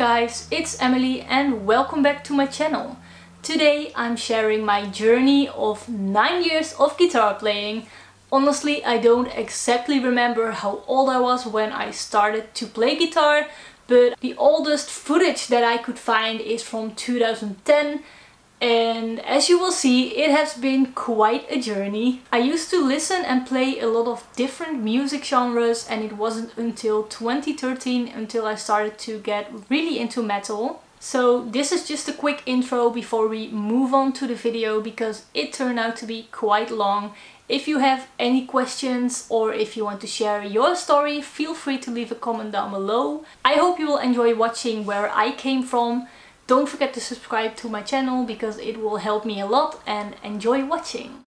guys, it's Emmelie and welcome back to my channel. Today I'm sharing my journey of 9 years of guitar playing. Honestly, I don't exactly remember how old I was when I started to play guitar, but the oldest footage that I could find is from 2010 and as you will see it has been quite a journey. I used to listen and play a lot of different music genres and it wasn't until 2013 until I started to get really into metal. So this is just a quick intro before we move on to the video because it turned out to be quite long. If you have any questions or if you want to share your story, feel free to leave a comment down below. I hope you will enjoy watching where I came from. Don't forget to subscribe to my channel because it will help me a lot and enjoy watching.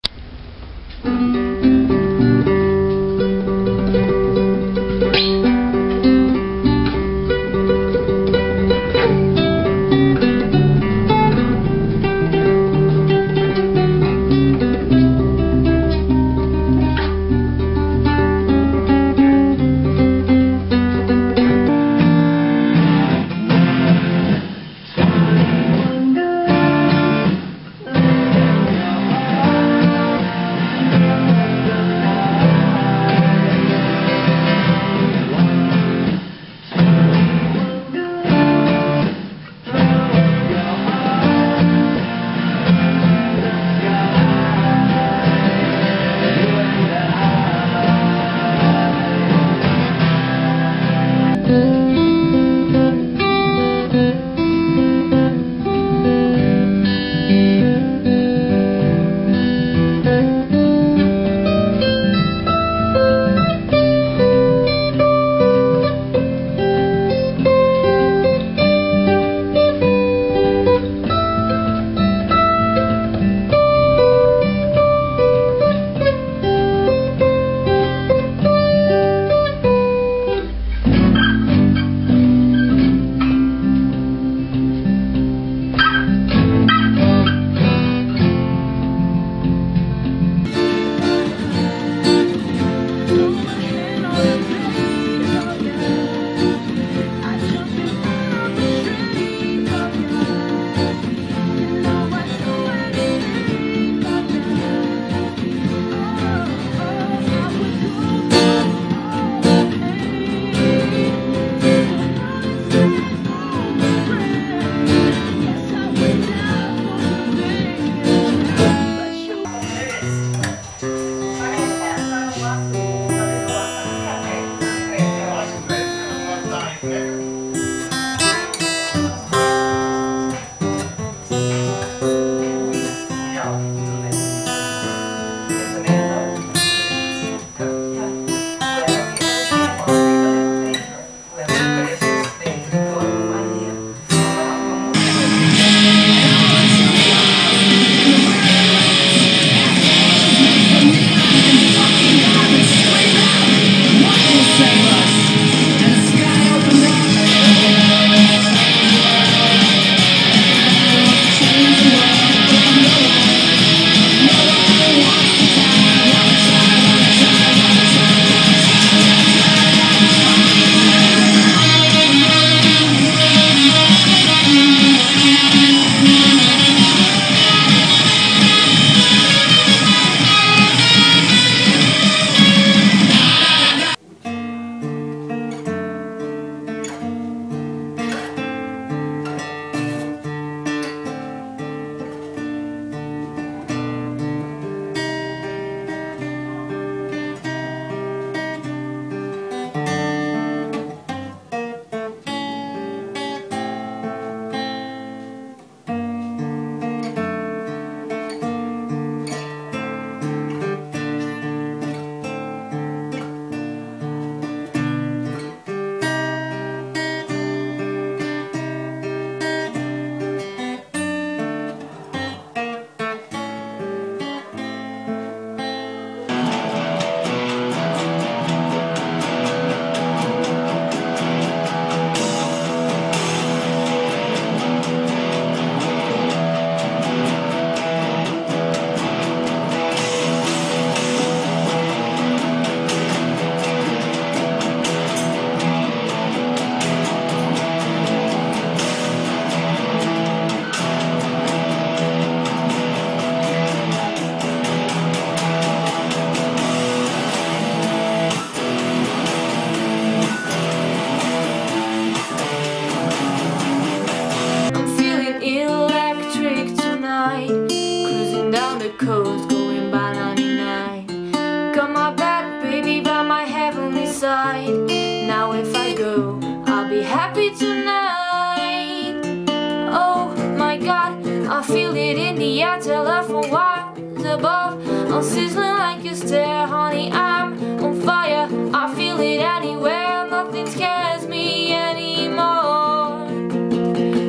I'm sizzling like a stare, honey, I'm on fire. I feel it anywhere, nothing scares me anymore.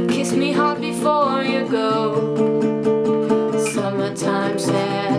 Kiss me hard before you go. Summertime said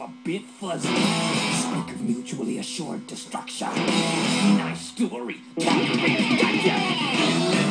a bit fuzzy. Speak of mutually assured destruction. Nice story. Calculated.